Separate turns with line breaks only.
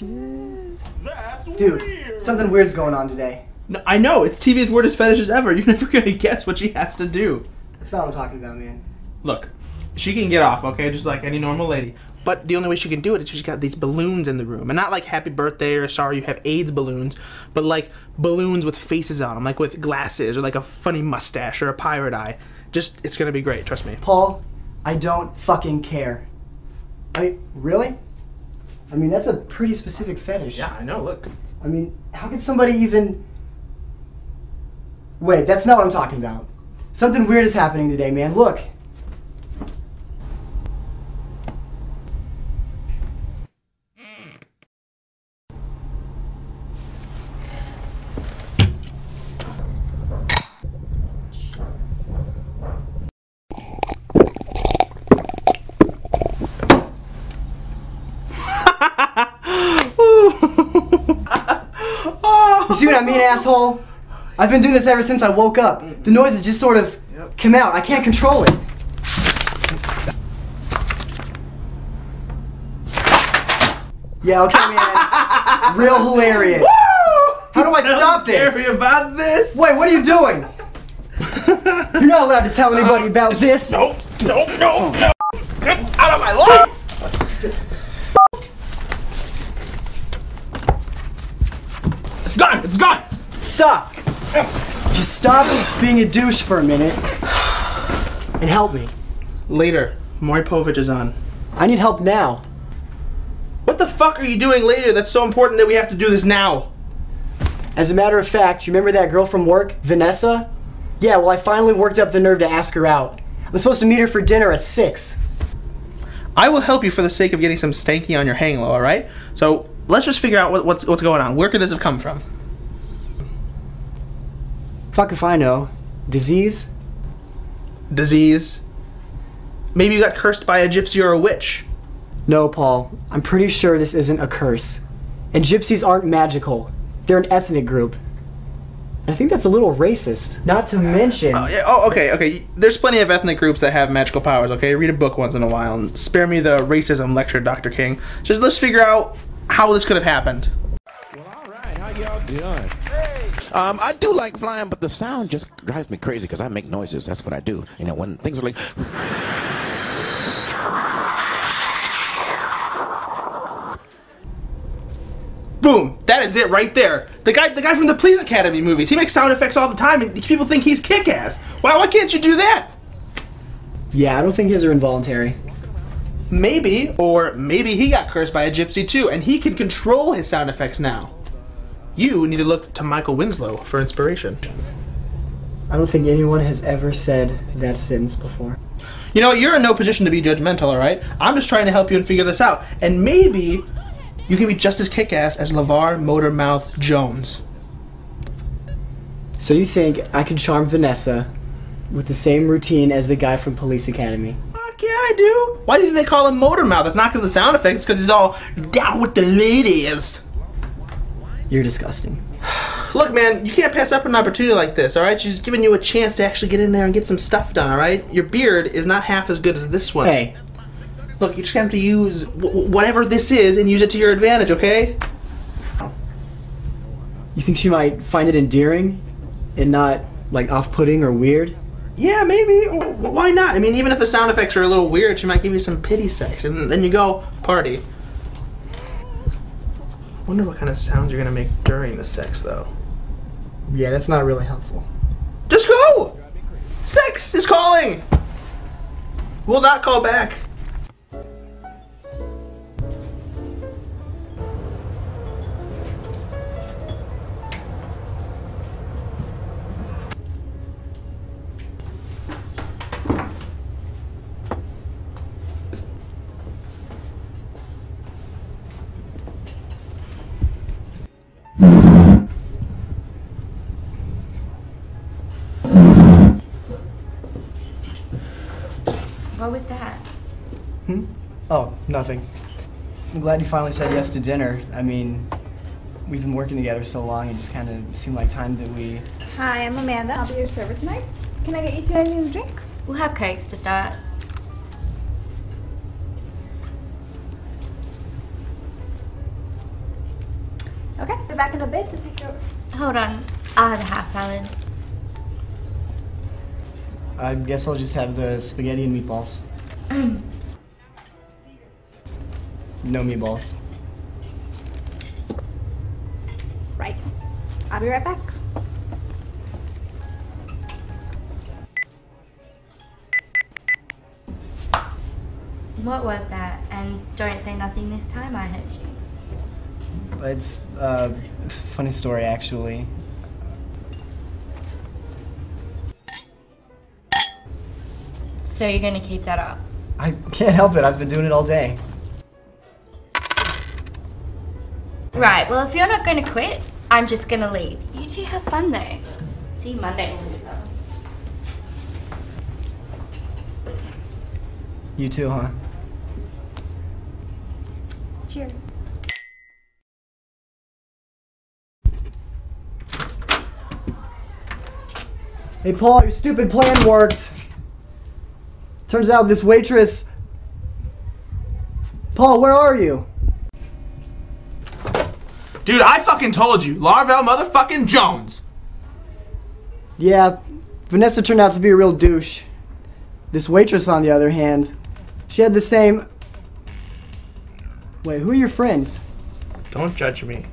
the weirdest TV fetishes.
That's
Dude,
weird.
something weird's going on today.
No, I know it's TV's weirdest fetishes ever. You're never gonna guess what she has to do.
That's not what I'm talking about, man.
Look, she can get off, okay, just like any normal lady. But the only way she can do it is she's got these balloons in the room, and not like happy birthday or sorry you have AIDS balloons, but like balloons with faces on them, like with glasses or like a funny mustache or a pirate eye. Just it's gonna be great, trust me.
Paul, I don't fucking care. I really? I mean, that's a pretty specific fetish.
Yeah, I know. Look.
I mean, how could somebody even? Wait, that's not what I'm talking about. Something weird is happening today, man. Look. You see what I mean, asshole? I've been doing this ever since I woke up. The noises just sort of come out. I can't control it. Yeah, okay, man. Real hilarious. How do I stop this?
Scary about this.
Wait, what are you doing? You're not allowed to tell anybody about uh, this.
Nope. Nope. nope, No. Get out of my life. It's gone. It's gone.
Stop. Just stop being a douche for a minute and help me.
Later, Maury Povich is on.
I need help now.
What the fuck are you doing later that's so important that we have to do this now?
As a matter of fact, you remember that girl from work, Vanessa? Yeah, well, I finally worked up the nerve to ask her out. I'm supposed to meet her for dinner at 6.
I will help you for the sake of getting some stanky on your hang low, alright? So let's just figure out what, what's, what's going on. Where could this have come from?
Fuck if I know. Disease?
Disease? Maybe you got cursed by a gypsy or a witch.
No, Paul. I'm pretty sure this isn't a curse. And gypsies aren't magical, they're an ethnic group. And I think that's a little racist. Not to mention.
Oh, yeah, oh, okay, okay. There's plenty of ethnic groups that have magical powers, okay? Read a book once in a while and spare me the racism lecture, Dr. King. Just let's figure out how this could have happened.
Well, all right, how y'all doing? Um, I do like flying, but the sound just drives me crazy because I make noises. That's what I do. You know, when things are like,
Boom! That is it right there. The guy, the guy from the Police Academy movies. He makes sound effects all the time, and people think he's kick-ass. Why? Why can't you do that?
Yeah, I don't think his are involuntary.
Maybe, or maybe he got cursed by a gypsy too, and he can control his sound effects now. You need to look to Michael Winslow for inspiration.
I don't think anyone has ever said that sentence before.
You know, you're in no position to be judgmental, all right? I'm just trying to help you and figure this out. And maybe you can be just as kick-ass as Larvell Motormouth Jones.
So you think I can charm Vanessa with the same routine as the guy from Police Academy?
Fuck yeah, I do. Why do you think they call him Motormouth? It's not because of the sound effects, it's because he's all down with the ladies.
You're disgusting.
Look, man, you can't pass up an opportunity like this, alright? She's giving you a chance to actually get in there and get some stuff done, alright? Your beard is not half as good as this one.
Hey,
Look, you just have to use w- whatever this is and use it to your advantage, okay?
you think she might find it endearing and not like off-putting or weird?
Yeah, maybe. Why not? I mean, even if the sound effects are a little weird, she might give you some pity sex, and then you go party. Wonder what kind of sounds you're gonna make during the sex, though.
Yeah, that's not really helpful.
Just go! Sex is calling! We'll not call back.
What was that? Hmm?
Oh, nothing. I'm glad you finally said yes to dinner. I mean, we've been working together so long, it just kind of seemed like time that we.
Hi, I'm Amanda. I'll be your server tonight. Can I get you two onions drink?
We'll have cakes to start.
Okay, go back in a bit to take your.
Hold on, I'll have a half salad.
I guess I'll just have the spaghetti and meatballs. no meatballs.
Right. I'll be right back.
What was that? And don't say nothing this time, I heard you.
It's a funny story, actually.
So you're gonna keep that up?
I can't help it. I've been doing it all day.
Right, well, if you're not gonna quit, I'm just gonna leave. You two have fun though. See you Monday.
You too, huh?
Cheers.
Hey, Paul, your stupid plan worked. Turns out this waitress. Paul, where are you?
Dude, I fucking told you, Larvell motherfucking Jones.
Yeah, Vanessa turned out to be a real douche. This waitress, on the other hand, she had the same. Wait, who are your friends?
Don't judge me.